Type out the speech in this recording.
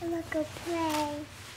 I'm gonna go play.